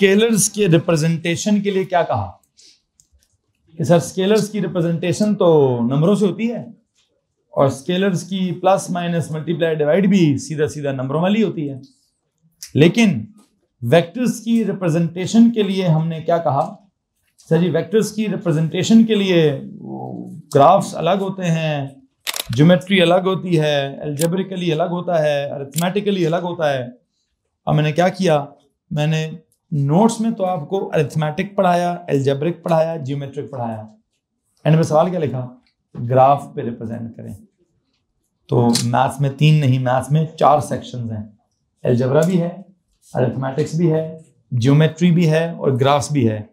Scalars के representation के लिए क्या कहा? कि सर स्केलर्स की रिप्रेजेंटेशन तो नंबरों से होती है और स्केलर्स की प्लस माइनस मल्टीप्लाई डिवाइड भी सीधा सीधा नंबरों वाली होती है। लेकिन वेक्टर्स की रिप्रेजेंटेशन के लिए हमने क्या कहा? सर जी वेक्टर्स की रिप्रेजेंटेशन के लिए ग्राफ्स अलग होते हैं ज्योमेट्री अलग होती है एल्जेब्रिकली अलग होता है अरिथमेटिकली अलग होता है। अब मैंने क्या किया? मैंने नोट्स में तो आपको अरिथमेटिक पढ़ाया एल्जेब्रिक पढ़ाया जियोमेट्रिक पढ़ाया। एंड में सवाल क्या लिखा? ग्राफ पे रिप्रेजेंट करें। तो मैथ्स में तीन नहीं मैथ्स में चार सेक्शंस हैं। एल्जबरा भी है अरिथमेटिक्स भी है ज्योमेट्री भी है और ग्राफ्स भी है।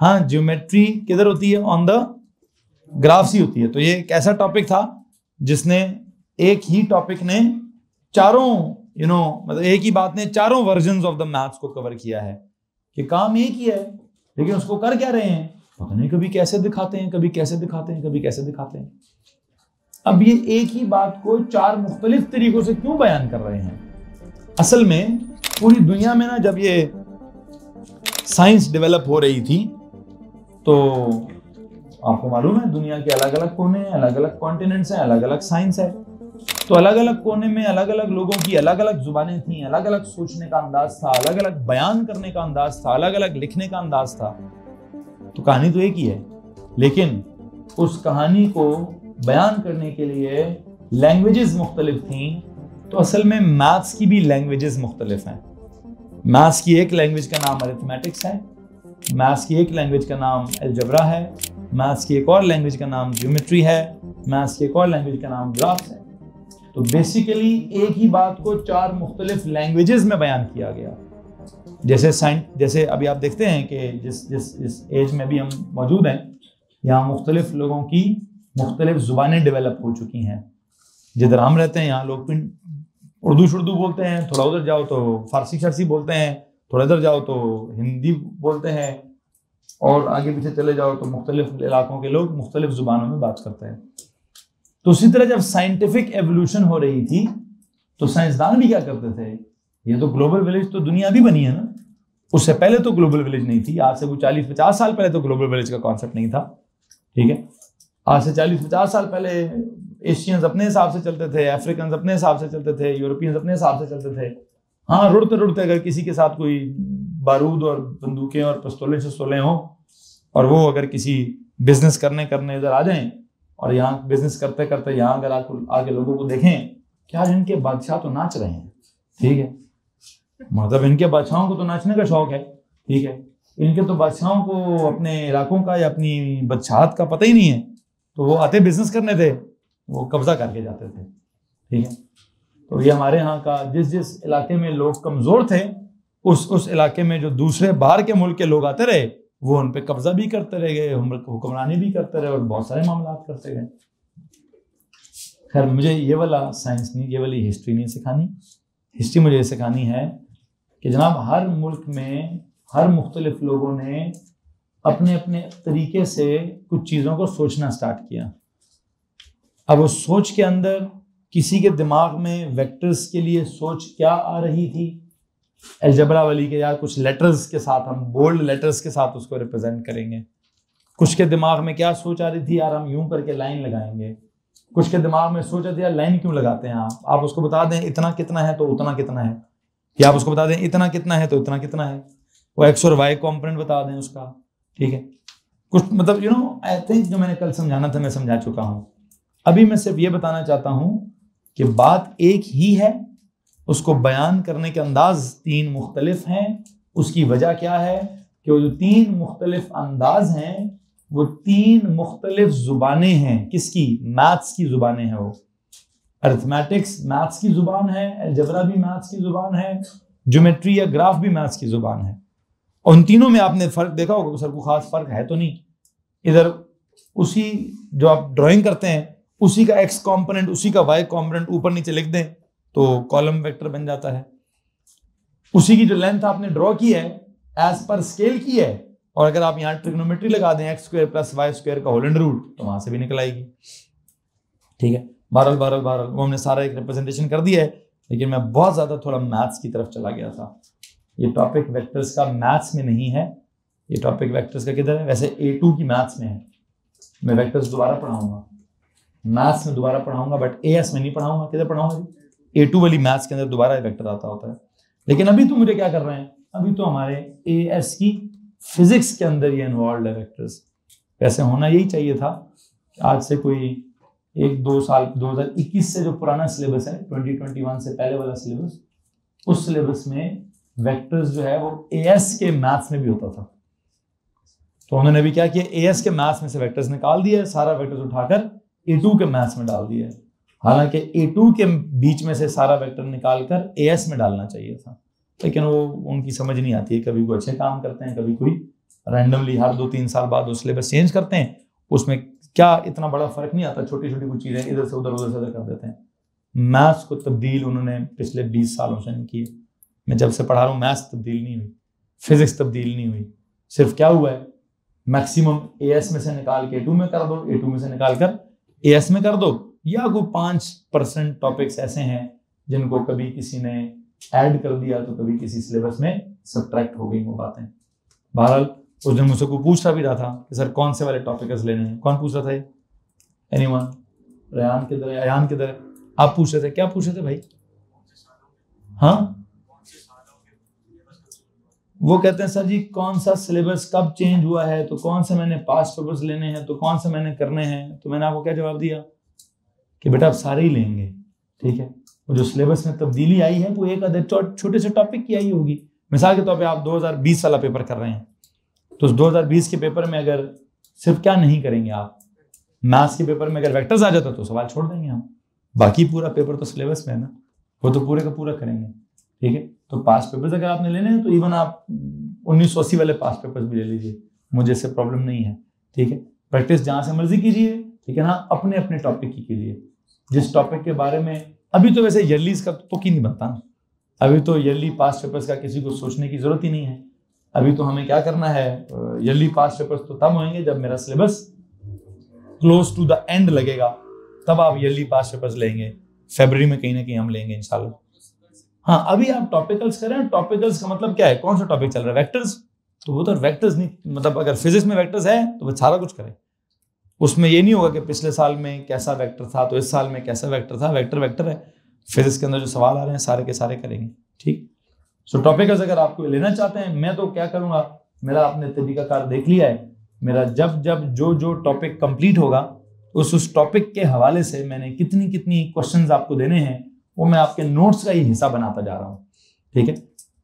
हाँ ज्योमेट्री किधर होती है? ऑन द ग्राफ्स ही होती है। तो ये एक ऐसा टॉपिक था जिसने एक ही टॉपिक ने चारों यू नो मतलब एक ही बात ने चारों वर्जन ऑफ़ द मैथ्स को कवर किया है कि काम एक ही है, लेकिन उसको कर क्या रहे हैं? पता नहीं कभी कैसे दिखाते हैं, कभी कैसे दिखाते हैं, कभी कैसे दिखाते हैं। अब ये एक ही बात को चार मुख्तलिफ़ तरीकों से क्यों बयान कर रहे हैं? असल में, पूरी दुनिया में ना जब ये साइंस डेवलप हो रही थी तो आपको मालूम है दुनिया के अलग अलग कोने अलग अलग कॉन्टिनेंट्स हैं अलग अलग साइंस है। तो अलग अलग कोने में अलग अलग लोगों की अलग अलग जुबानें थी अलग अलग सोचने का अंदाज था अलग अलग बयान करने का अंदाज था अलग अलग लिखने का अंदाज था। तो कहानी तो एक ही है, लेकिन उस कहानी को बयान करने के लिए लैंग्वेजेस मुख्तलिफ़ थी तो असल में मैथ्स की भी लैंग्वेजेस मुख्तलिफ़ हैं। मैथ्स की एक लैंग्वेज का नाम अरिथमेटिक्स है मैथ्स की एक लैंग्वेज का नाम एल्जबरा है मैथ्स की एक और लैंग्वेज का नाम ज्योमेट्री है मैथ्स की एक और लैंग्वेज का नाम ग्राफ्स है। तो बेसिकली एक ही बात को चार मुख्तलिफ़ लैंग्वेजेस में बयान किया गया। जैसे साइंस जैसे अभी आप देखते हैं कि जिस जिस जिस एज में भी हम मौजूद हैं, यहाँ मुख्तलिफ़ लोगों की मुख्तलिफ़ ज़ुबानें डेवलप हो चुकी हैं। जिधर हम रहते हैं, यहाँ लोग उर्दू शुर्दू बोलते हैं, थोड़ा उधर जाओ तो फारसी शारसी बोलते हैं, थोड़ा इधर जाओ तो हिंदी बोलते हैं, और आगे पीछे चले जाओ तो मुख्तलिफ़ इलाकों के लोग मुख्तलिफ़ ज़ुबानों में बात करते हैं। तो उसी तरह जब साइंटिफिक एवोल्यूशन हो रही थी तो साइंसदान भी क्या करते थे? ये तो ग्लोबल विलेज तो दुनिया भी बनी है ना। उससे पहले तो ग्लोबल विलेज नहीं थी, आज से वो चालीस पचास साल पहले तो ग्लोबल विलेज का कॉन्सेप्ट नहीं था, ठीक है? आज से चालीस पचास साल पहले एशियंस अपने हिसाब से चलते थे अफ्रीकन अपने हिसाब से चलते थे यूरोपियंस अपने हिसाब से चलते थे। हाँ रुड़ते रुड़ते अगर किसी के साथ कोई बारूद और बंदूकें और पिस्तौलें शस्तौलें हों, और वो अगर किसी बिज़नेस करने करने इधर आ जाएँ और यहाँ बिज़नेस करते करते यहाँ अगर आपको आगे लोगों को देखें कि आज इनके बादशाह तो नाच रहे हैं? ठीक है। मतलब इनके बादशाहों को तो नाचने का शौक है। ठीक है। इनके तो बादशाहों को अपने इलाकों का या अपनी बादशाहत का पता ही नहीं है। तो वो आते बिज़नेस करने थे, वो कब्जा करके जाते थे। ठीक है। तो ये हमारे यहाँ का जिस जिस इलाके में लोग कमज़ोर थे, उस उस इलाके में जो दूसरे बाहर के मुल्क के लोग आते रहे वो उन पर कब्जा भी करते रह गए हुक्मरानी भी करते रहे और बहुत सारे मामला करते गए। खैर, मुझे ये वाला साइंस नहीं, ये वाली हिस्ट्री नहीं सिखानी। हिस्ट्री मुझे ये सिखानी है कि जनाब, हर मुल्क में हर मुख्तलिफ़ लोगों ने अपने अपने तरीके से कुछ चीज़ों को सोचना स्टार्ट किया। अब उस सोच के अंदर किसी के दिमाग में वेक्टर्स के लिए सोच क्या आ रही थी? एल्जबरा वाली के यार कुछ लेटर्स के साथ, हम बोल्ड लेटर्स के साथ उसको रिप्रेजेंट करेंगे। कुछ के दिमाग में क्या सोच आ रही थी यार, हम यूँ करके लाइन लगाएँगे। कुछ के दिमाग में सोच रहे थे, यार लाइन क्यों लगाते हैं आप? आप उसको बता दें, इतना कितना है तो उतना कितना है। या आप उसको बता दें, इतना कितना है तो इतना कितना है। वो एक्स और वाई कॉम्पोनेंट बता दें उसका, ठीक है? कुछ मतलब यू नो आई थिंक जो मैंने कल समझाना था, मैं समझा चुका हूँ। अभी मैं सिर्फ़ ये बताना चाहता हूँ कि बात एक ही है उसको बयान करने के अंदाज तीन मुख्तलिफ़ हैं। उसकी वजह क्या है कि वो जो तीन मुख्तलिफ़ अंदाज हैं, वो तीन मुख्तलिफ़ ज़ुबानें हैं। किसकी? मैथ्स की ज़ुबानें हैं वो। अर्थमेटिक्स मैथ्स की ज़ुबान है एल्जबरा भी मैथ्स की ज़ुबान है ज्योमेट्री या ग्राफ भी मैथ्स की ज़ुबान है। उन तीनों में आपने फ़र्क देखा होगा, सर को ख़ास फ़र्क है तो नहीं। इधर उसी जो आप ड्राइंग करते हैं, उसी का एक्स कॉम्पोनेंट उसी का वाई कॉम्पोनेंट ऊपर नीचे लिख दें। तो कॉलम वेक्टर बन जाता है। उसी की जो लेंथ आपने ड्रॉ की है एज पर स्केल की है और अगर आप यहाँ ट्रिग्नोमेट्री लगा दें X square plus Y square का होल एंड रूट तो वहाँ से भी निकल आएगी। ठीक है? बारह बारह बारह वो हमने सारा एक रिप्रेजेंटेशन कर दिया है लेकिन मैं बहुत ज़्यादा थोड़ा मैथ्स की तरफ़ चला गया था। ये टॉपिक वेक्टर्स का मैथ्स में नहीं है। ये टॉपिक वेक्टर्स का किधर है? वैसे ए टू की मैथ्स में है। मैं वेक्टर्स दोबारा पढ़ाऊँगा। मैथ्स में दोबारा पढ़ाऊँगा बट ए एस में नहीं पढ़ाऊँगा। किधर पढ़ाऊँगा ए टू वाली मैथ्स के अंदर दोबारा वेक्टर आता होता है। लेकिन अभी तो मुझे क्या कर रहे हैं? अभी तो हमारे ए एस की फिजिक्स के अंदर ये इन्वॉल्व है वेक्टर्स वैसे होना यही चाहिए था आज से कोई एक, दो साल 2021 से जो पुराना सिलेबस है 2021 से पहले वाला सिलेबस उस सिलेबस में वेक्टर्स जो है वो एएस के मैथ्स में भी होता था। तो उन्होंने भी क्या किया? एएस के मैथ्स में से वेक्टर्स निकाल दिया सारा वेक्टर्स उठाकर ए टू के मैथ्स में डाल दिया हालाँकि ए टू के बीच में से सारा वेक्टर निकाल कर ए एस में डालना चाहिए था। लेकिन वो, उनकी समझ नहीं आती है, कभी कोई अच्छे काम करते हैं, कभी कोई रैंडमली हर दो तीन साल बाद वो सिलेबस चेंज करते हैं, उसमें क्या इतना बड़ा फ़र्क नहीं आता छोटी छोटी कुछ चीज़ें इधर से उधर उधर से उधर कर देते हैं। मैथ्स को तब्दील उन्होंने पिछले बीस सालों से नहीं किए। मैं जब से पढ़ा रहा हूँ मैथ्स तब्दील नहीं हुई फिजिक्स तब्दील नहीं हुई। सिर्फ़ क्या हुआ है मैक्सिमम ए एस में से निकाल के ए टू में कर दो ए टू में से निकाल कर ए एस में कर दो। या कोई पाँच परसेंट टॉपिक्स ऐसे हैं जिनको कभी किसी ने ऐड कर दिया तो कभी किसी सिलेबस में सब्ट्रैक्ट हो गई वो बातें। बहरहाल, उस दिन मुझसे कोई पूछ रहा भी रहा था कि, सर, कौन से वाले टॉपिक्स लेने हैं? कौन पूछ रहा था एनी वन रेहान किधर है? अयान किधर है? आप पूछ रहे थे। क्या पूछ रहे थे भाई? हाँ? वो कहते हैं, सर जी, कौन सा सिलेबस कब चेंज हुआ है? तो कौन से मैंने पास पेपर्स लेने हैं? तो कौन से मैंने करने हैं? तो मैंने आपको क्या जवाब दिया? कि बेटा आप सारे ही लेंगे, ठीक है? वो जो सिलेबस में तब्दीली आई है, वो एक आधे छोटे से टॉपिक की आई होगी। मिसाल के तौर पर आप 2020 वाला पेपर कर रहे हैं। तो उस 2020 के पेपर में अगर सिर्फ़ क्या नहीं करेंगे आप? मैथ्स के पेपर में अगर वेक्टर्स आ जाता तो सवाल छोड़ देंगे हम। बाकी पूरा पेपर तो सिलेबस में है ना? वो तो पूरे का पूरा करेंगे, ठीक है? तो पास पेपर्स अगर आपने लेने हैं तो इवन आप उन्नीस सौ अस्सी वाले पास पेपर्स भी ले लीजिए। मुझे इससे प्रॉब्लम नहीं है, ठीक है? प्रैक्टिस जहाँ से मर्ज़ी कीजिए, ठीक है ना? अपने अपने टॉपिक की कीजिए। जिस टॉपिक के बारे में अभी तो वैसे ईयरलीज का तो की नहीं बनता अभी तो ईयरली पास पेपर्स का किसी को सोचने की ज़रूरत ही नहीं है। अभी तो हमें क्या करना है? ईयरली पास पेपर्स तो तब होंगे जब मेरा syllabus close to the end लगेगा। तब आप ईयरली पास पेपर्स लेंगे। फेबर में कहीं ना कहीं हम लेंगे इंशाल्लाह। हाँ अभी आप टॉपिकल्स करें। टॉपिकल्स का मतलब क्या है? कौन सा टॉपिक चल रहा है? वेक्टर्स तो वो तो वेक्टर्स नहीं मतलब अगर फिजिक्स में वेक्टर्स है तो वो सारा कुछ करें। उसमें ये नहीं होगा कि पिछले साल में कैसा वेक्टर था तो इस साल में कैसा वेक्टर था वेक्टर वेक्टर है। फिजिक्स के अंदर जो सवाल आ रहे हैं, सारे के सारे करेंगे, ठीक? सो टॉपिकल्स अगर आपको लेना चाहते हैं, मैं तो क्या करूँगा? मेरा आपने तरीकाकार देख लिया है। मेरा जब जब जो जो टॉपिक कंप्लीट होगा, उस उस टॉपिक के हवाले से मैंने कितनी कितनी क्वेश्चंस आपको देने हैं, वो मैं आपके नोट्स का ही हिस्सा बनाता जा रहा हूँ, ठीक है?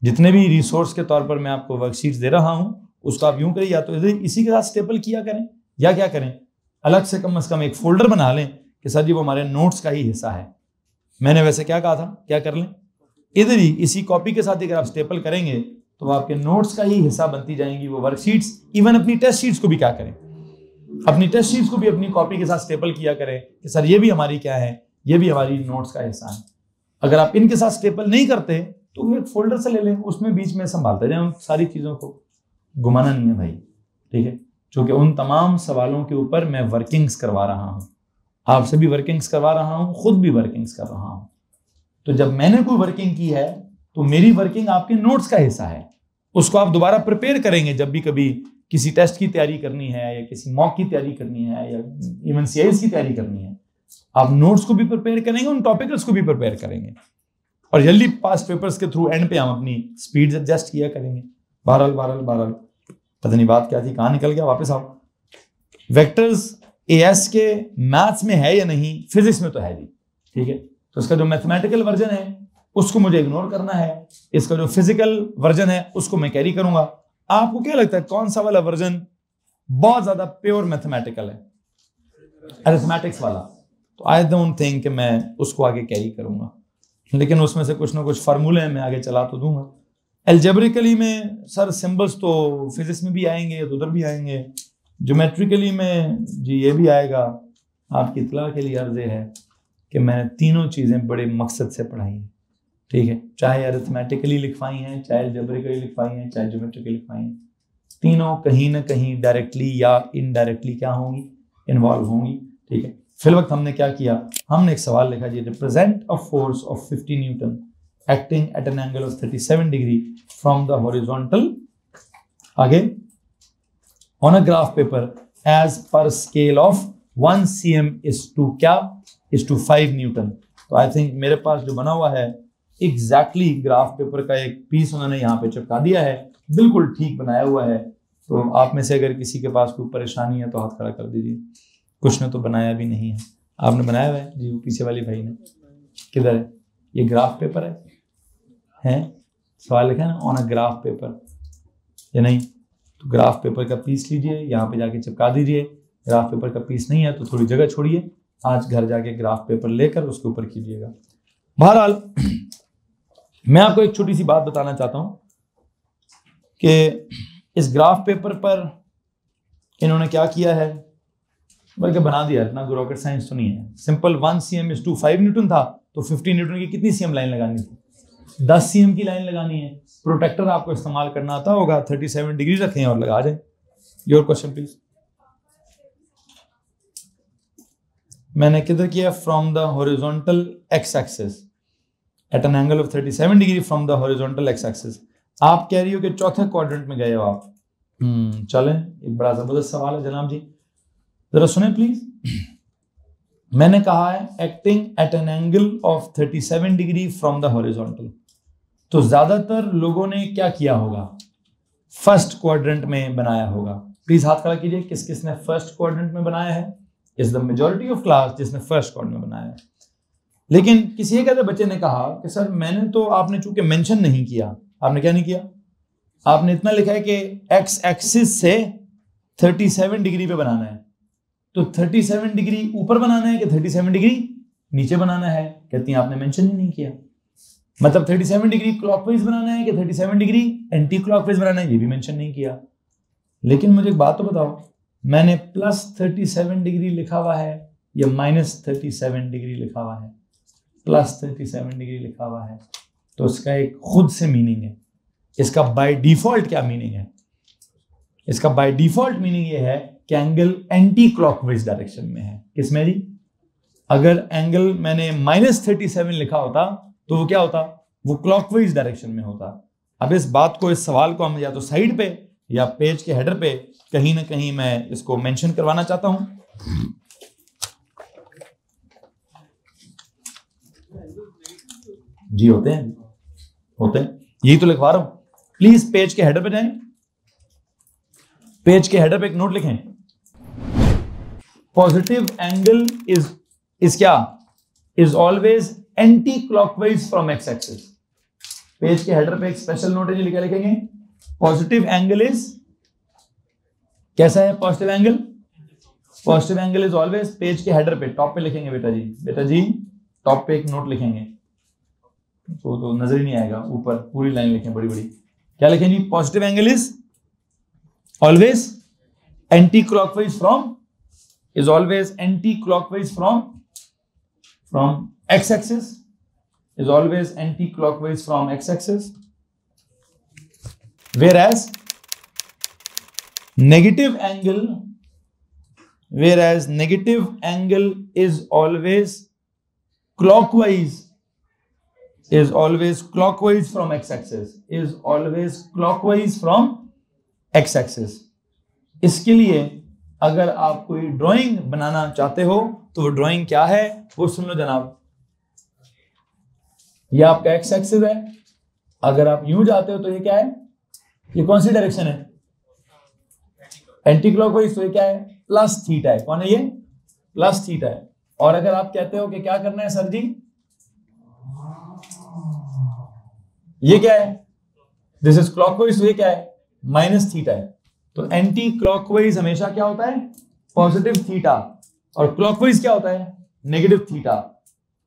जितने भी रिसोर्स के तौर पर मैं आपको वर्कशीट्स दे रहा हूँ, उसको आप यूँ करिए, या तो इसी के साथ स्टेपल किया करें, या क्या करें? अलग से कम अज कम एक फोल्डर बना लें कि सर जी, वो हमारे नोट्स का ही हिस्सा है। मैंने वैसे क्या कहा था? क्या कर लें? इधर ही इसी कॉपी के साथ अगर आप स्टेपल करेंगे तो आपके नोट्स का ही हिस्सा बनती जाएँगी, वो वर्कशीट्स इवन अपनी टेस्ट शीट्स को भी क्या करें? अपनी टेस्ट शीट्स को भी अपनी कॉपी के साथ स्टेपल किया करें कि सर, ये भी हमारी क्या है? ये भी हमारी नोट्स का हिस्सा है। अगर आप इनके साथ स्टेपल नहीं करते तो एक फोल्डर से ले लें, उसमें बीच में संभालते जाए उन सारी चीज़ों को घुमाना नहीं है भाई, ठीक है? क्योंकि उन तमाम सवालों के ऊपर मैं वर्किंग्स करवा रहा हूँ। आपसे भी वर्किंग्स करवा रहा हूँ, खुद भी वर्किंग्स कर रहा हूँ। तो जब मैंने कोई वर्किंग की है तो मेरी वर्किंग आपके नोट्स का हिस्सा है। उसको आप दोबारा प्रिपेयर करेंगे जब भी कभी किसी टेस्ट की तैयारी करनी है या किसी मॉक की तैयारी करनी है या इवन सी की तैयारी करनी है। आप नोट्स को भी प्रिपेयर करेंगे, उन टॉपिकल्स को भी प्रिपेयर करेंगे। और जल्दी पास पेपर्स के थ्रू एंड पे हम अपनी स्पीड एडजस्ट किया करेंगे। बहरहाल बहरहाल बहरहाल पता नहीं बात क्या थी, कहाँ निकल गया, वापस आओ। वेक्टर्स ए एस के मैथ्स में है या नहीं फिजिक्स में तो है जी ठीक है। तो इसका जो मैथमेटिकल वर्जन है, उसको मुझे इग्नोर करना है। इसका जो फ़िज़िकल वर्जन है, उसको मैं कैरी करूँगा। आपको क्या लगता है, कौन सा वाला वर्जन बहुत ज़्यादा प्योर मैथमेटिकल है? अरिथमेटिक्स वाला। तो आई डोंट थिंक मैं उसको आगे कैरी करूँगा। लेकिन उसमें से कुछ ना कुछ फार्मूले मैं आगे चला तो दूँगा। एल्जेब्रिकली में सर सिंबल्स तो फिजिक्स में भी आएँगे तो उधर भी आएँगे। जोमेट्रिकली में, जी, ये भी आएगा। आपकी इतला के लिए अर्ज़ है कि मैंने तीनों चीज़ें बड़े मकसद से पढ़ाई हैं। ठीक है? चाहे अरिथमेटिकली लिखवाई हैं, चाहे एल्जेब्रिकली लिखवाई हैं, चाहे जोमेट्रिकली लिखवाई हैं। तीनों कहीं ना कहीं डायरेक्टली या इनडायरेक्टली क्या होंगी? इन्वॉल्व होंगी। ठीक है? फिल वक्त हमने क्या किया? हमने एक सवाल लिखा, जी represent a force of 50 newton acting at an angle of 37 degree from the horizontal. आगे on a graph paper, as per scale of 1 cm is to क्या is to 5 न्यूटन तो आई थिंक मेरे पास जो बना हुआ है एग्जैक्टली exactly ग्राफ पेपर का एक पीस उन्होंने यहाँ पे चिपका दिया है। बिल्कुल ठीक बनाया हुआ है। तो आप में से अगर किसी के पास कोई परेशानी है तो हाथ खड़ा कर दीजिए। कुछ ने तो बनाया भी नहीं है। आपने बनाया हुआ है? जी, वो पीछे वाली भाई ने। किधर है? ये ग्राफ पेपर है। हैं? सवाल लिखा है ना ऑन अ ग्राफ पेपर या नहीं? तो ग्राफ पेपर का पीस लीजिए, यहाँ पे जाके चिपका दीजिए। ग्राफ पेपर का पीस नहीं है तो थोड़ी जगह छोड़िए। आज घर जाके ग्राफ पेपर लेकर उसके ऊपर कीजिएगा। बहरहाल, मैं आपको एक छोटी सी बात बताना चाहता हूँ कि इस ग्राफ पेपर पर इन्होंने क्या किया है? बल्कि बना दिया इतना रॉकेट साइंस तो नहीं है। Simple one C M is to five newton था तो फिफ्टी न्यूटन की कितनी सी एम लाइन लगानी थी? दस सी एम की लाइन लगानी है। प्रोटेक्टर आपको इस्तेमाल करना आता होगा। थर्टी सेवन डिग्री रखें और लगा जाए योर क्वेश्चन प्लीज़ मैंने किधर किया? From the horizontal X axis at an angle of 37 degree from the horizontal X axis आप कह रही हो कि चौथे क्वाड्रेंट में गए हो आप। हम्म चलें। एक बड़ा ज़बरदस्त सवाल है जनाब जी। जरा सुने प्लीज़ मैंने कहा है acting at an angle of 37 degree from the horizontal तो ज़्यादातर लोगों ने क्या किया होगा? फ़र्स्ट क्वाड्रेंट में बनाया होगा। प्लीज़ हाथ खड़ा कीजिए, किस किस ने फ़र्स्ट क्वाड्रेंट में बनाया है? Is the majority of class जिसने फ़र्स्ट क्वाड्रेंट में बनाया है। लेकिन किसी एक ऐसे बच्चे ने कहा कि, सर, मैंने तो आपने चूँकि मेंशन नहीं किया, आपने क्या नहीं किया? आपने इतना लिखा है कि एक्स एक्सिस से 37 डिग्री पे बनाना है। तो 37 डिग्री ऊपर बनाना है कि 37 डिग्री नीचे बनाना है? कहती हैं, आपने मेंशन ही नहीं किया। मतलब 37 डिग्री क्लॉकवाइज बनाना है कि 37 डिग्री एंटी क्लॉकवाइज बनाना है? ये भी मेंशन नहीं किया। लेकिन मुझे एक बात तो बताओ, मैंने प्लस 37 डिग्री लिखा हुआ है या माइनस 37 डिग्री लिखा हुआ है? प्लस 37 डिग्री लिखा हुआ है। तो इसका एक खुद से मीनिंग है। इसका बाय डिफ़ॉल्ट क्या मीनिंग है? इसका बाय डिफ़ॉल्ट मीनिंग ये है कि एंगल एंटी क्लॉकवाइज डायरेक्शन में है। किसमें जी? अगर एंगल मैंने माइनस थर्टी सेवन लिखा होता तो वो क्या होता? वो क्लॉकवाइज डायरेक्शन में होता। अब इस बात को, इस सवाल को हम या तो साइड पे या पेज के हेडर पे कहीं ना कहीं मैं इसको मेंशन करवाना चाहता हूँ। जी, होते हैं। होते हैं। यही तो लिखवा रहा हूँ। प्लीज़ पेज के हेडर पे जाएँ। पेज के हेडर पे एक नोट लिखें। पॉजिटिव एंगल इज़ इज़ क्या? Is always anti clockwise from X axis page के हेडर पे एक स्पेशल नोट है लिखा लिखेंगे। पॉजिटिव एंगल इज़ कैसा है positive angle positive angle is always page के हेडर पे टॉप पे लिखेंगे बेटा जी। बेटा जी टॉप पे एक नोट लिखेंगे। तो, तो नज़र ही नहीं आएगा ऊपर पूरी लाइन लिखें बड़ी बड़ी। क्या लिखें जी? Positive angle is always anti clockwise from is always anti clockwise from from X axis is always anti-clockwise from x-axis whereas negative angle whereas negative angle is always clockwise is always clockwise from x-axis is always clockwise from x-axis इसके लिए अगर आप कोई drawing बनाना चाहते हो तो वो drawing क्या है वो सुन लो जनाब ये आपका एक्स एक्सिस है। अगर आप यूँ जाते हो तो ये क्या है? ये कौन सी डायरेक्शन है? एंटी क्लॉकवाइज तो ये क्या है? प्लस थीटा है। कौन है ये? प्लस थीटा है। और अगर आप कहते हो कि क्या करना है सर जी? ये क्या है? दिस इज़ क्लॉकवाइज तो ये क्या है? माइनस थीटा है। तो एंटी क्लॉकवाइज हमेशा क्या होता है? पॉजिटिव थीटा और क्लॉकवाइज क्या होता है? नेगेटिव थीटा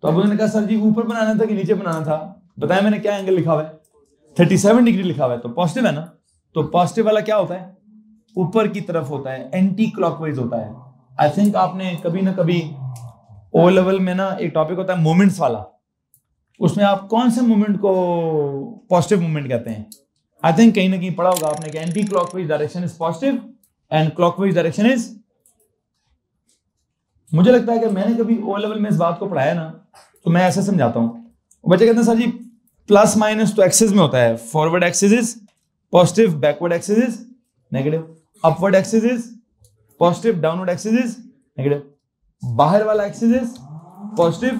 तो अब उन्होंने कहा, सर जी, ऊपर बनाना था कि नीचे बनाना था? बताया मैंने क्या एंगल लिखा हुआ है? थर्टी सेवन डिग्री लिखा हुआ है तो पॉजिटिव है ना? तो पॉजिटिव वाला क्या होता है? ऊपर की तरफ़ होता है एंटी क्लॉकवाइज होता है। आई थिंक आपने कभी ना कभी ओ लेवल में ना एक टॉपिक होता है मोमेंट्स वाला। उसमें आप कौन से मोमेंट को पॉजिटिव मोमेंट कहते हैं? आई थिंक कहीं ना कहीं पढ़ा होगा आपने कि anti clockwise direction is positive and clockwise direction is मुझे लगता है कि मैंने कभी ओ लेवल में इस बात को पढ़ाया ना तो मैं ऐसे समझाता हूँ। बच्चे कहते हैं, सर जी प्लस माइनस तो एक्सेस में होता है। Forward axis is positive backward axis is negative upward axis is positive downward axis is negative बाहर वाला axis is positive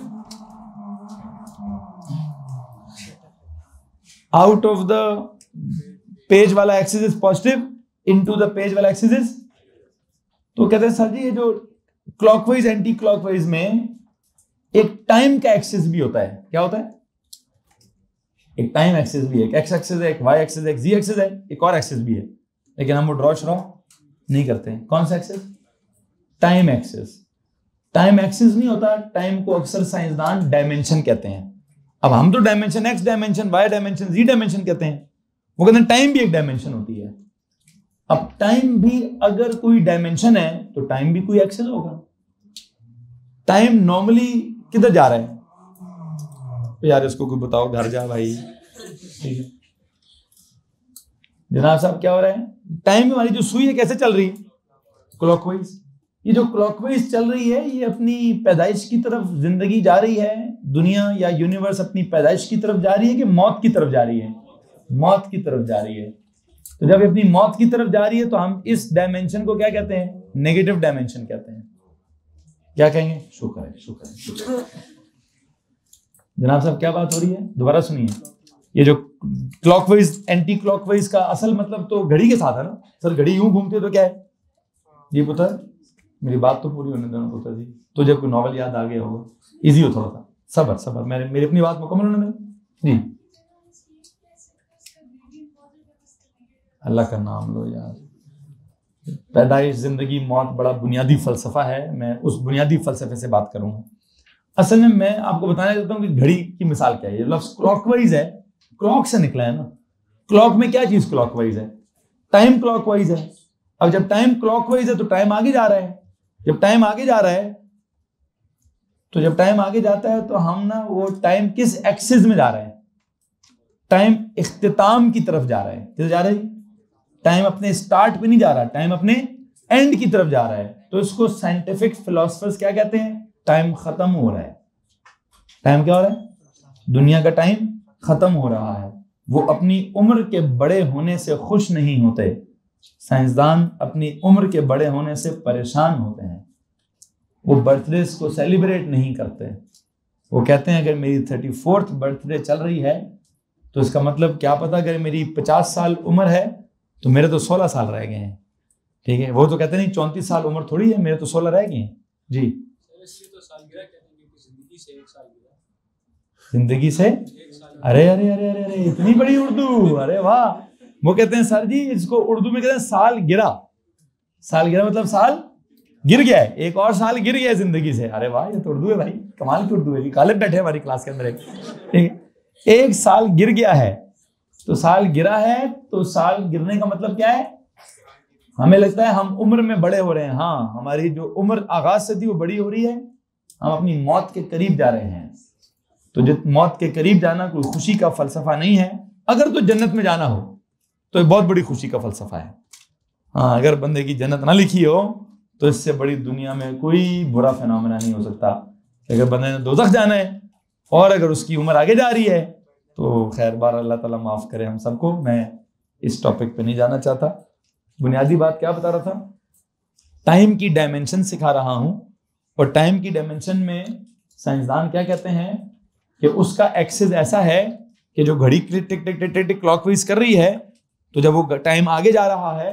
out of the page वाला axis is positive into the page वाला axis is तो कहते हैं, sir जी, ये जो clockwise anti clockwise में एक टाइम का एक्सेस भी होता है। क्या होता है? एक टाइम एक्सिस भी है। एक एक्स एक्सिस है, एक वाई एक्सिस है, एक जी एक्सिस है, एक और एक्सिस भी है। लेकिन हम वो ड्रॉ श्रॉ नहीं करते। हैं कौन सा axis time axis time axis नहीं होता टाइम को अक्सर साइंसदान डायमेंशन कहते हैं। अब हम तो dimension X dimension Y dimension Z dimension कहते हैं। वो कहते हैं टाइम भी एक डायमेंशन होती है। अब टाइम भी अगर कोई डायमेंशन है तो टाइम भी कोई एक्सेस होगा। टाइम नॉर्मली किधर जा रहे है? यार, इसको कोई बताओ, घर जा भाई। ठीक है। जनाब साहब, क्या हो रहा है? टाइम हमारी जो सुई है, कैसे चल रही है? क्लॉकवाइज ये जो क्लॉकवाइज चल रही है, ये अपनी पैदाइश की तरफ़ ज़िंदगी जा रही है। दुनिया या यूनिवर्स अपनी पैदाइश की तरफ़ जा रही है कि मौत की तरफ़ जा रही है? मौत की तरफ़ जा रही है। तो जब अपनी मौत की तरफ़ जा रही है तो हम इस डायमेंशन को क्या कहते हैं? नेगेटिव डायमेंशन कहते हैं। क्या कहेंगे? शुक्र है शुक्र है जनाब साहब, क्या बात हो रही है? दोबारा सुनिए। ये जो क्लॉकवाइज एंटी क्लॉकवाइज का असल मतलब तो घड़ी के साथ है ना? सर, घड़ी यूँ घूमती है तो क्या है? ये पुत्र, मेरी बात तो पूरी होने देना पुत्र जी। तो जब कोई नॉवल याद आ गया होगा इजी हो थोड़ा सा। सबर सबर। मेरे मेरी अपनी बात मुकम्मल होने देना जी। अल्लाह का नाम लो यार। पैदाइश, ज़िंदगी, मौत बड़ा बुनियादी फलसफा है। मैं उस बुनियादी फलसफे से बात करूँगा। असल में मैं आपको बताना चाहता हूँ कि घड़ी की मिसाल क्या है। लफ्ज क्लॉकवाइज है। क्लॉक से निकला है ना। क्लॉक में क्या चीज़ क्लॉकवाइज है? टाइम क्लॉकवाइज है। अब जब टाइम क्लॉकवाइज है तो टाइम आगे जा रहा है। जब टाइम आगे जा रहा है तो जब टाइम आगे जाता है तो हम ना वो टाइम किस एक्सिस में जा रहे हैं? टाइम इख्तिताम की तरफ़ जा रहा है। किस जा रहे है? टाइम अपने स्टार्ट पे नहीं जा रहा टाइम अपने एंड की तरफ़ जा रहा है। तो इसको साइंटिफिक फिलोसफर्स क्या कहते हैं? टाइम खत्म हो रहा है। टाइम क्या हो रहा है? दुनिया का टाइम खत्म हो रहा है। वो अपनी उम्र के बड़े होने से खुश नहीं होते। साइंसदान अपनी उम्र के बड़े होने से परेशान होते हैं। वो बर्थडे को सेलिब्रेट नहीं करते। वो कहते हैं, अगर मेरी थर्टी फोर्थ बर्थडे चल रही है तो इसका मतलब क्या पता, अगर मेरी पचास साल उम्र है तो मेरे तो सोलह साल रह गए हैं। ठीक है? वो तो कहते नहीं, चौंतीस साल उम्र थोड़ी है, मेरे तो सोलह रह गए हैं। जी। ज़िंदगी से? अरे अरे अरे अरे अरे, इतनी बड़ी उर्दू। अरे वाह। वो कहते हैं, सर जी, इसको उर्दू में कहते हैं, साल गिरा। साल गिरा मतलब साल गिर गया है। एक और साल गिर गया ज़िंदगी से। अरे वाह, ये तो उर्दू है भाई। कमाल की उर्दू है। काले बैठे हमारी क्लास के अंदर ठीक एक साल गिर गया है। तो साल गिरा है तो साल गिरने का मतलब क्या है? हमें लगता है हम उम्र में बड़े हो रहे हैं। हाँ हमारी जो उम्र आगाज़ से थी वो बड़ी हो रही है। हम अपनी मौत के करीब जा रहे हैं। तो जित मौत के करीब जाना कोई खुशी का फलसफा नहीं है। अगर तो जन्नत में जाना हो तो एक बहुत बड़ी खुशी का फलसफा है। हाँ अगर बंदे की जन्नत ना लिखी हो तो इससे बड़ी दुनिया में कोई बुरा फिनोमिना नहीं हो सकता। अगर बंदे ने दो जाना है, और अगर उसकी उम्र आगे जा रही है तो खैर, बार अल्लाह ताला माफ़ करे हम सबको। मैं इस टॉपिक पे नहीं जाना चाहता। बुनियादी बात क्या बता रहा था? टाइम की डायमेंशन सिखा रहा हूँ। और टाइम की डायमेंशन में साइंसदान क्या कहते हैं? कि उसका एक्सेस ऐसा है कि जो घड़ी टिक टिक टिक टिक टिक क्लॉकवाइज कर रही है तो जब वो टाइम आगे जा रहा है,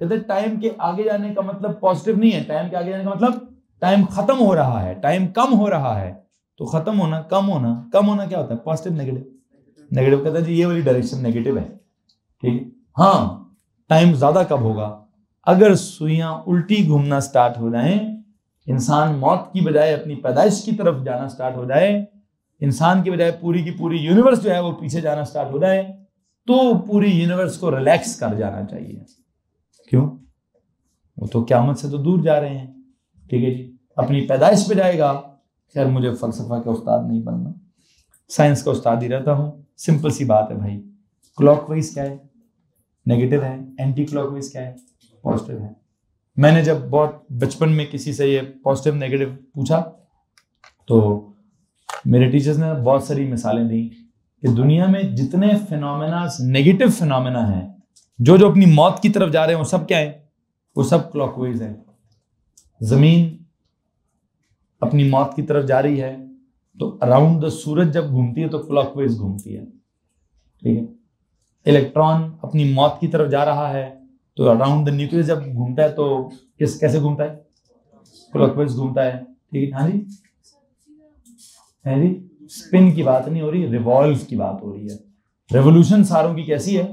कहते हैं टाइम के आगे जाने का मतलब पॉजिटिव नहीं है। टाइम के आगे जाने का मतलब टाइम खत्म हो रहा है टाइम कम हो रहा है। तो खत्म होना, कम होना कम होना क्या होता है? पॉजिटिव नेगेटिव नेगेटिव कहते हैं जी, ये वाली डायरेक्शन नेगेटिव है। ठीक? है टाइम ज़्यादा कब होगा? अगर सुइयाँ उल्टी घूमना स्टार्ट हो जाए, इंसान मौत की बजाय अपनी पैदाइश की तरफ़ जाना स्टार्ट हो जाए, इंसान की बजाय पूरी की पूरी यूनिवर्स जो है वो पीछे जाना स्टार्ट हो जाए तो पूरी यूनिवर्स को रिलैक्स कर जाना चाहिए। क्यों? वो तो क्यामत से तो दूर जा रहे हैं। ठीक है जी? अपनी पैदाइश पे जाएगा। खैर, मुझे फलसफा का उस्ताद नहीं बनना। साइंस का उस्ताद ही रहता हूँ। सिंपल सी बात है भाई। क्लॉकवाइज क्या है? नेगेटिव है। एंटी क्लॉकवाइज क्या है? पॉजिटिव है। मैंने जब बहुत बचपन में किसी से ये पॉजिटिव नेगेटिव पूछा तो मेरे टीचर्स ने बहुत सारी मिसालें दी कि दुनिया में जितने फिनोमेना नेगेटिव फिनोमेना हैं, जो जो अपनी मौत की तरफ़ जा रहे हैं, वो सब क्या है? वो सब क्लॉकवाइज है। ज़मीन अपनी मौत की तरफ़ जा रही है। तो अराउंड द सूरज जब घूमती है तो क्लॉकवाइज घूमती है। ठीक है? इलेक्ट्रॉन अपनी मौत की तरफ़ जा रहा है तो अराउंड द न्यूक्लियस जब घूमता है तो किस, कैसे घूमता है? क्लॉकवाइज घूमता है। ठीक है? हाँ जी? है जी? स्पिन की बात नहीं हो रही रिवॉल्व की बात हो रही है। रेवोल्यूशन सारों की कैसी है?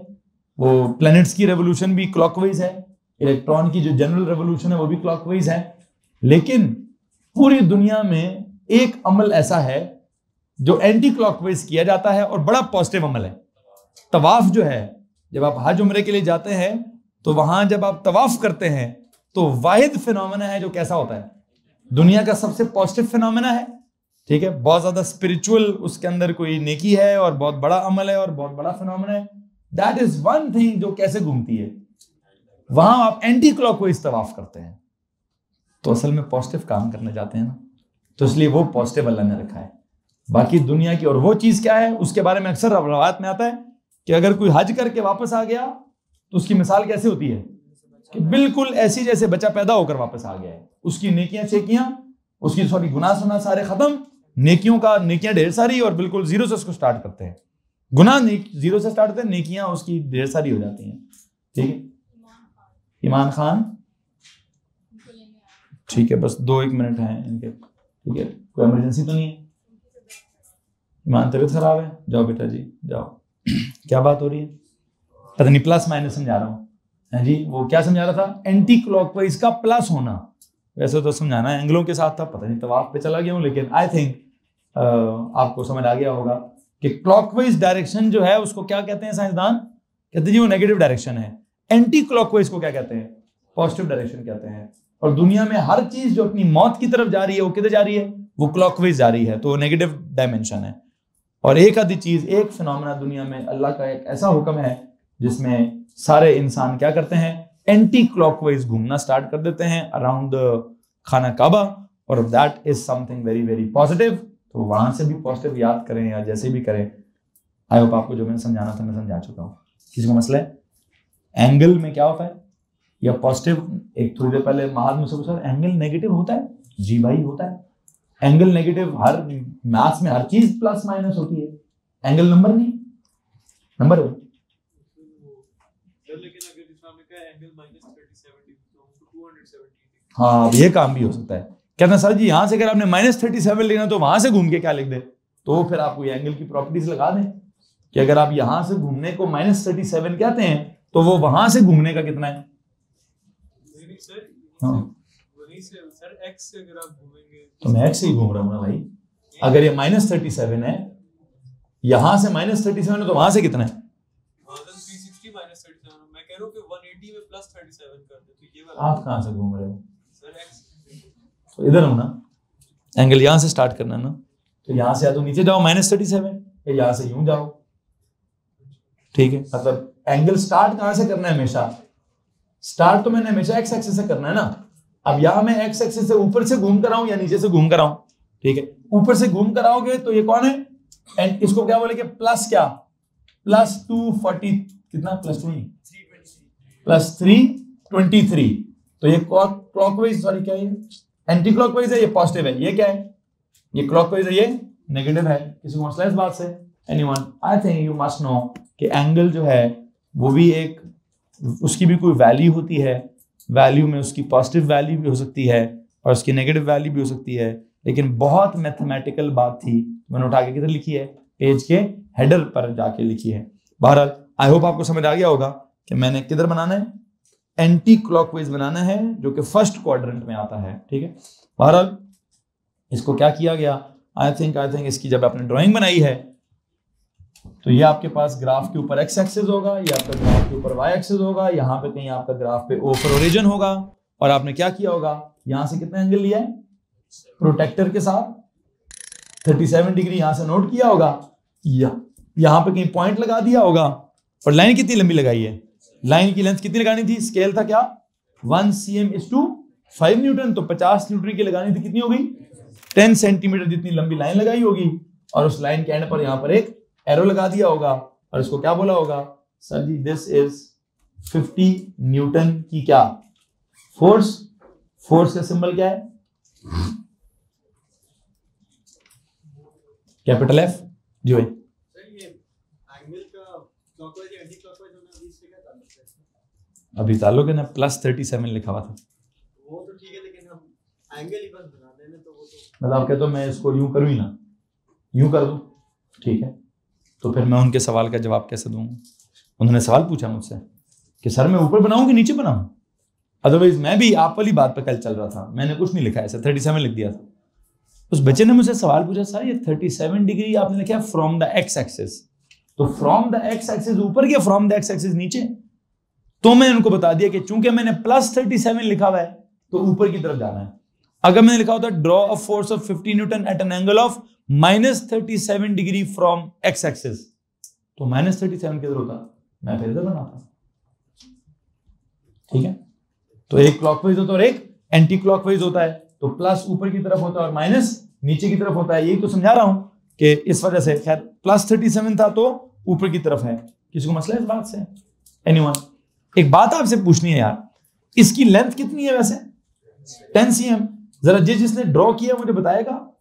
वो प्लैनेट्स की रेवोल्यूशन भी क्लॉकवाइज है इलेक्ट्रॉन की जो जनरल रेवोल्यूशन है वो भी क्लॉकवाइज है। लेकिन पूरी दुनिया में एक अमल ऐसा है जो एंटी क्लॉकवाइज किया जाता है और बड़ा पॉजिटिव अमल है। तवाफ जो है, जब आप हज उम्र के लिए जाते हैं तो वहाँ जब आप तवाफ करते हैं तो वाहिद फिनोमेना है जो कैसा होता है। दुनिया का सबसे पॉजिटिव फिनोमेना है, ठीक है? बहुत ज़्यादा स्पिरिचुअल उसके अंदर कोई नेकी है और बहुत बड़ा अमल है और बहुत बड़ा फिनोमेना है। दैट इज़ वन थिंग जो कैसे घूमती है। वहाँ आप एंटी क्लॉक को इस्तवाफ करते हैं। तो असल में पॉजिटिव काम करने जाते हैं ना। तो इसलिए वो पॉजिटिव अल्लाह ने रखा है। बाकी दुनिया की और वो चीज़ क्या है, उसके बारे में अक्सर रवायत में आता है कि अगर कोई हज करके वापस आ गया तो उसकी मिसाल कैसे होती है? कि बिल्कुल ऐसी जैसे बच्चा पैदा होकर वापस आ गया है। उसकी नेकियाँ चेकियाँ, उसकी सॉरी गुना सुना सारे खत्म, नेकियों का, नेकियाँ ढेर सारी और बिल्कुल ज़ीरो से उसको स्टार्ट करते हैं। गुना ज़ीरो से स्टार्ट करते हैं, नेकियाँ उसकी ढेर सारी हो जाती हैं। ठीक है? ईमान खान? ठीक है, बस दो एक मिनट हैं इनके। ठीक है? कोई इमरजेंसी तो नहीं है? ईमान तबीयत खराब है? जाओ बेटा जी जाओ। क्या बात हो रही है? पता नहीं प्लस माइनस समझा रहा हूँ। जी, वो क्या समझा रहा था? एंटी क्लॉकवाइज का प्लस होना। वैसे तो समझाना एंगलों के साथ था, पता नहीं तवाफ पे चला गया हूँ, लेकिन आई थिंक आपको समझ आ गया होगा कि क्लॉकवाइज डायरेक्शन जो है, उसको क्या कहते हैं साइंसदान? कहते जी, वो नेगेटिव डायरेक्शन है। एंटी क्लॉकवाइज को क्या कहते हैं? पॉजिटिव डायरेक्शन कहते हैं। और दुनिया में हर चीज़ जो अपनी मौत की तरफ़ जा रही है, वो किधर जा रही है? वो क्लॉकवाइज जा रही है तो नेगेटिव डायमेंशन है। और एक आधी चीज़, एक फिनोमिना दुनिया में अल्लाह का एक ऐसा हुक्म है, जिसमें सारे इंसान क्या करते हैं? एंटी क्लॉकवाइज घूमना स्टार्ट कर देते हैं अराउंड खाना काबा, और that is something very very positive तो वहाँ से भी पॉजिटिव याद करें या जैसे भी करें। आई होप आपको जो मैंने समझाना था, मैं समझा चुका हूँ। किसी को मसला है? एंगल में क्या होता है? या पॉजिटिव एक थोड़ी देर पहले महाद मुझसे पूछा एंगल नेगेटिव होता है जी भाई होता है। एंगल नेगेटिव हर मैथ्स में हर चीज़ प्लस माइनस होती है। एंगल नंबर नहीं। नंबर है। हाँ ये काम भी हो सकता है। कहते हैं, सर जी, यहाँ से अगर आपने माइनस थर्टी सेवन लेना तो वहाँ से घूम के क्या लिख दे? तो फिर आप कोई एंगल की प्रॉपर्टीज़ लगा दें कि अगर आप यहाँ से घूमने को माइनस थर्टी सेवन कहते हैं तो वो वहाँ से घूमने का कितना है? हाँ। तो मैं एक्स ही घूम रहा हूँ ना भाई। अगर ये माइनस थर्टी सेवन है यहाँ से माइनस थर्टी सेवन है तो वहाँ से कितना है? आप कहाँ से घूम रहे हो? तो इधर हूँ ना। एंगल यहाँ से स्टार्ट करना ना। तो यहाँ से या तो नीचे जाओ माइनस थर्टी सेवन या यहाँ से यूँ जाओ। ठीक है मतलब एंगल स्टार्ट कहाँ से करना है हमेशा? स्टार्ट तो मैंने हमेशा एक्स एक्सिस से करना है ना। अब यहाँ मैं एक्स एक्सिस से ऊपर से घूम कर आऊँ या नीचे से घूम कर आऊँ? ठीक है। ऊपर से घूम कर आओगे तो ये कौन है? एंड इसको क्या बोले प्लस क्या? प्लस टू फोर्टी कितना? Plus two plus three twenty three तो ये क्लॉकवाइज सॉरी क्या है एंटी क्लॉकवाइज है, ये पॉजिटिव है। ये क्या है? ये क्लॉकवाइज है, ये नेगेटिव है। किसी को मसला इस बात से? Anyone I think you must know कि एंगल जो है, वो भी एक उसकी भी कोई वैल्यू होती है वैल्यू में उसकी पॉजिटिव वैल्यू भी हो सकती है और उसकी नेगेटिव वैल्यू भी हो सकती है। लेकिन बहुत मैथमेटिकल बात थी, मैंने उठा के किधर लिखी है? पेज के हेडर पर जाके लिखी है। बहरहाल आई होप आपको समझ आ गया होगा कि मैंने किधर बनाना है? एंटी क्लॉकवाइज बनाना है, जो कि फ़र्स्ट क्वाड्रेंट में आता है, ठीक है? बहरहाल, इसको क्या किया गया? आई थिंक आई थिंक इसकी जब आपने ड्राइंग बनाई है तो ये आपके पास ग्राफ के ऊपर एक्स एक्सेस होगा, ये आपका ग्राफ के ऊपर वाई एक्सेस होगा, यहाँ पे कहीं आपका ग्राफ पे ओ फॉर ओरिजिन होगा, और आपने क्या किया होगा? यहाँ से कितना एंगल लिया है? प्रोटेक्टर के साथ। 37 डिग्री यहाँ से नोट किया होगा। या, यहाँ पे कहीं पॉइंट लगा दिया होगा। और लाइन कितनी लंबी लगाई है? लाइन की लेंथ कितनी लगानी थी? स्केल था क्या? One C M is to five newton तो पचास न्यूटन की लगानी थी कितनी होगी? टेन सेंटीमीटर जितनी लंबी लाइन लगाई होगी। और उस लाइन के एंड पर यहाँ पर एक एरो लगा दिया होगा और इसको क्या बोला होगा? Sir ji this is 50 newton की क्या? फोर्स फोर्स का सिंबल क्या है? कैपिटल एफ़ जी भाई। अभी ताल्लुक है ना प्लस थर्टी सेवन लिखा हुआ था। वो तो ठीक है लेकिन हम एंगल ही बस बना देने तो वो तो मतलब कहते हो मैं इसको यूँ करूँ ही ना। यूँ कर दूँ? ठीक है। तो फिर मैं उनके सवाल का जवाब कैसे दूँगा उन्होंने सवाल पूछा मुझसे कि, सर, मैं ऊपर बनाऊँ कि नीचे बनाऊँ? अदरवाइज़ मैं भी आप वाली बात पर कल चल रहा था। मैंने कुछ नहीं लिखा, ऐसा थर्टी सेवन लिख दिया था। उस बच्चे ने मुझसे सवाल पूछा, सर, ये थर्टी सेवन डिग्री आपने लिखा फ्रॉम द एक्स एक्सिस तो फ्रॉम द एक्स एक्सिस ऊपर क्या फ्रॉम द एक्स एक्सिस नीचे। तो मैंने उनको बता दिया कि चूँकि मैंने प्लस थर्टी सेवन लिखा हुआ है तो ऊपर की तरफ़ जाना है। अगर मैंने लिखा होता draw a force of fifty newton at an angle of minus thirty seven degree from x axis. तो माइनस थर्टी सेवन किधर होता? मैं फिर इधर बनाता ठीक है? तो एक क्लॉकवाइज होता है और एक एंटी क्लॉकवाइज होता है। तो प्लस ऊपर की तरफ़ होता है और माइनस नीचे की तरफ़ होता है। यही तो समझा रहा हूँ कि इस वजह से, खैर प्लस थर्टी सेवन था तो ऊपर की तरफ़ है। किसी को मसला इस बात से? एनीवन एक बात आपसे पूछनी है यार। इसकी लेंथ कितनी है वैसे? टेन सी एम जरा जिस जिसने ड्रॉ किया, मुझे बताएगा?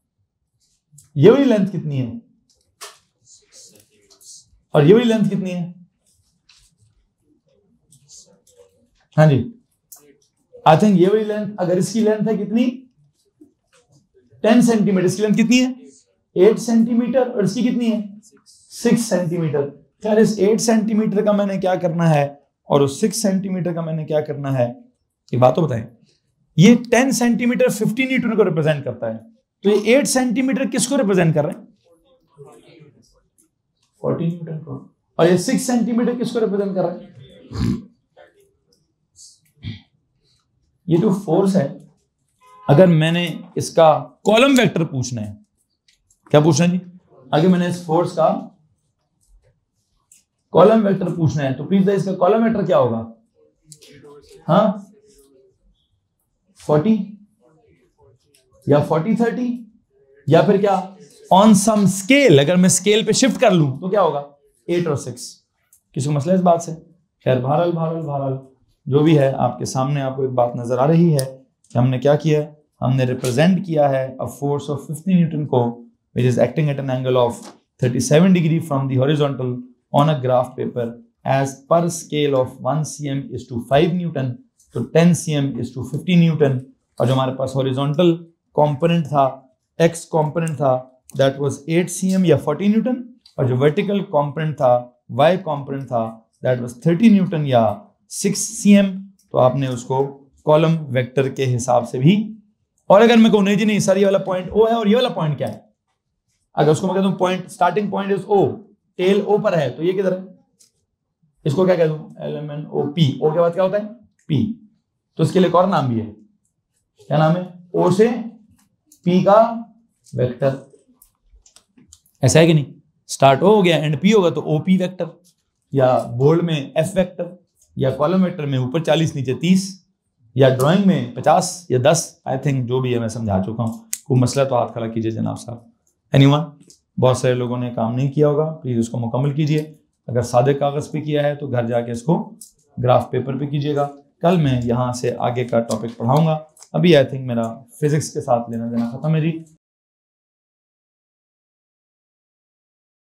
ये वाली लेंथ कितनी है? और ये वाली लेंथ कितनी है? हाँ जी। आई थिंक ये वाली लेंथ अगर इसकी लेंथ है कितनी? टेन सेंटीमीटर इसकी लेंथ कितनी है? एट सेंटीमीटर और इसकी कितनी है? सिक्स सेंटीमीटर खैर, इस एट सेंटीमीटर का मैंने क्या करना है और उस सिक्स सेंटीमीटर का मैंने क्या करना है एक बात तो बताएँ। ये टेन सेंटीमीटर फिफ्टी न्यूटन को रिप्रेजेंट करता है। तो ये एट सेंटीमीटर किसको रिप्रेजेंट कर रहे हैं? फोर्टी न्यूटन को। और ये सिक्स सेंटीमीटर किसको रिप्रेजेंट कर रहे हैं? ये जो फोर्स है, अगर मैंने इसका कॉलम वेक्टर पूछना है, क्या पूछना जी? अगर मैंने इस फोर्स का कॉलम वेक्टर पूछना है तो प्लीज़ इसका कॉलम वेक्टर क्या होगा? हाँ? फोर्टी या फोर्टी थर्टी या फिर क्या? ऑन सम स्केल अगर मैं स्केल पे शिफ्ट कर लूँ तो क्या होगा? एट और सिक्स किसी को मसला इस बात से? खैर भारल भारल भारल जो भी है, आपके सामने आपको एक बात नज़र आ रही है कि हमने क्या किया हमने रिप्रेजेंट किया है अ फोर्स ऑफ़ 50 न्यूटन को which is acting at an angle of 37 degree from the horizontal on a graph paper as per scale of 1 cm is to 5 newton तो 10 cm is to 50 newton, और जो हमारे पास horizontal component था x component था that was 8 cm या 40 newton. और जो vertical component था y component था that was 30 newton या 6 cm तो आपने उसको कॉलम वेक्टर के हिसाब से भी और अगर मैं कहूँ नहीं जी नहीं, सर, ये वाला पॉइंट ओ है और ये वाला पॉइंट क्या है? अगर उसको मैं कहता हूँ point starting point is O tail O पर है तो ये किधर है? इसको क्या कह दू? L M N O P O के बाद क्या होता है? पी तो इसके लिए एक और नाम भी है। क्या नाम है? ओ से पी का वेक्टर ऐसा है कि नहीं? स्टार्ट हो गया एंड पी होगा तो ओ पी वैक्टर या बोर्ड में एफ़ वैक्टर या कॉलम में ऊपर चालीस, नीचे तीस, या ड्राइंग में पचास, या दस आई थिंक जो भी है मैं समझा चुका हूँ। कोई मसला तो हाथ खड़ा कीजिए जनाब साहब। एनीवन बहुत सारे लोगों ने काम नहीं किया होगा प्लीज़ उसको मुकम्मल कीजिए। अगर सादे कागज़ पे किया है तो घर जाके इसको ग्राफ पेपर पे कीजिएगा। कल मैं यहाँ से आगे का टॉपिक पढ़ाऊँगा। अभी आई थिंक मेरा फिजिक्स के साथ लेना देना खत्म है जी।